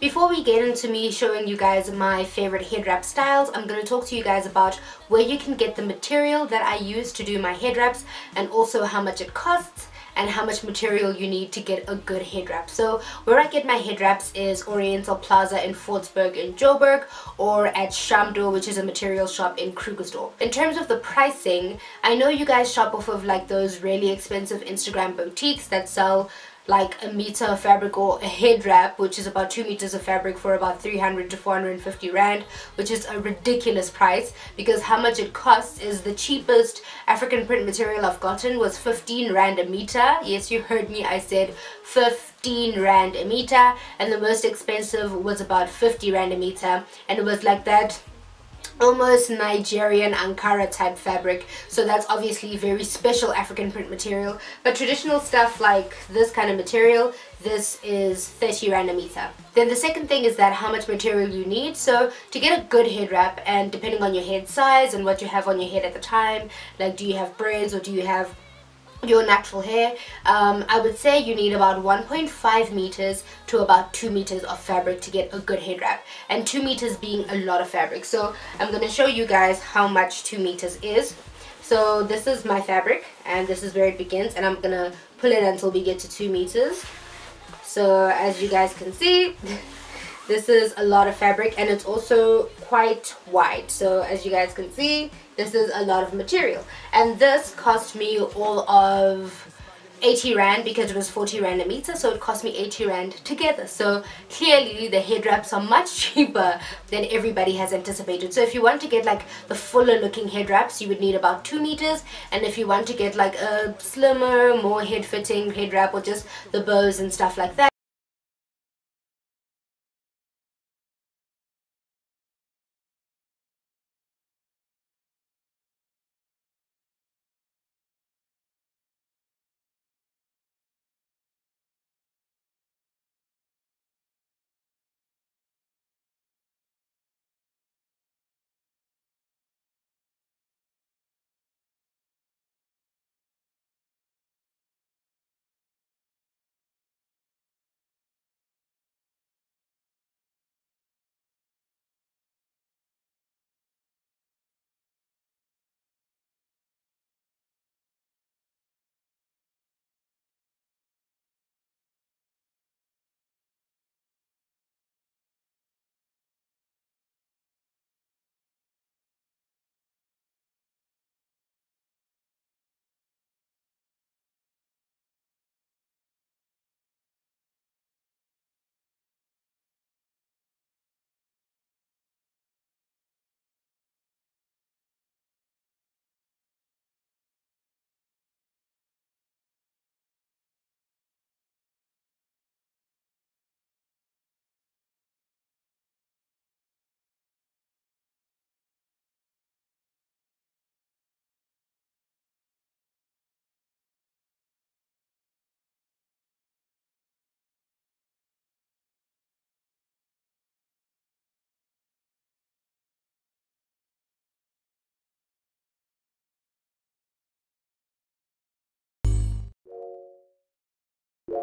Before we get into me showing you guys my favorite head wrap styles, I'm going to talk to you guys about where you can get the material that I use to do my head wraps and also how much it costs and how much material you need to get a good head wrap. So where I get my head wraps is Oriental Plaza in Fordsburg in Joburg or at Shamdo which is a material shop in Krugersdorp. In terms of the pricing, I know you guys shop off of like those really expensive Instagram boutiques that sell like a meter of fabric or a head wrap which is about two meters of fabric for about 300 to 450 rand which is a ridiculous price because how much it costs is the cheapest African print material I've gotten was 15 rand a meter. Yes you heard me. I said 15 rand a meter and the most expensive was about 50 rand a meter and it was like that almost Nigerian Ankara type fabric. So that's obviously very special African print material. But traditional stuff like this kind of material this is 30 rand a meter. Then the second thing is that how much material you need. So to get a good head wrap and depending on your head size and what you have on your head at the time like do you have braids or do you have your natural hair um, I would say you need about 1.5 meters to about 2 meters of fabric to get a good head wrap and 2 meters being a lot of fabric. So I'm to show you guys how much 2 meters is. So this is my fabric and this is where it begins and I'm to pull it until we get to 2 meters. So as you guys can see this is a lot of fabric and it's also quite wide. So as you guys can see this is a lot of material. And this cost me all of 80 rand because it was 40 rand a meter so it cost me 80 rand together. So clearly the head wraps are much cheaper than everybody has anticipated. So if you want to get like the fuller looking head wraps you would need about 2 meters. And if you want to get like a slimmer more head fitting head wrap or just the bows and stuff like that Yeah.